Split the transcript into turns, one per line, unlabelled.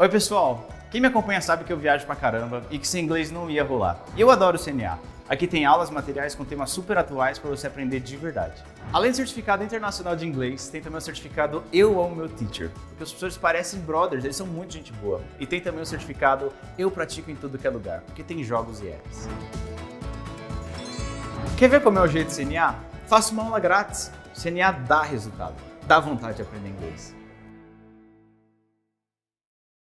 Oi pessoal, quem me acompanha sabe que eu viajo pra caramba e que sem inglês não ia rolar. Eu adoro o CNA. Aqui tem aulas, materiais com temas super atuais para você aprender de verdade. Além do certificado internacional de inglês, tem também o certificado Eu Amo Meu Teacher, porque os professores parecem brothers, eles são muito gente boa. E tem também o certificado Eu Pratico em Tudo Que é Lugar, porque tem jogos e apps. Quer ver como é o jeito de CNA? Faça uma aula grátis. CNA dá resultado, dá vontade de aprender inglês.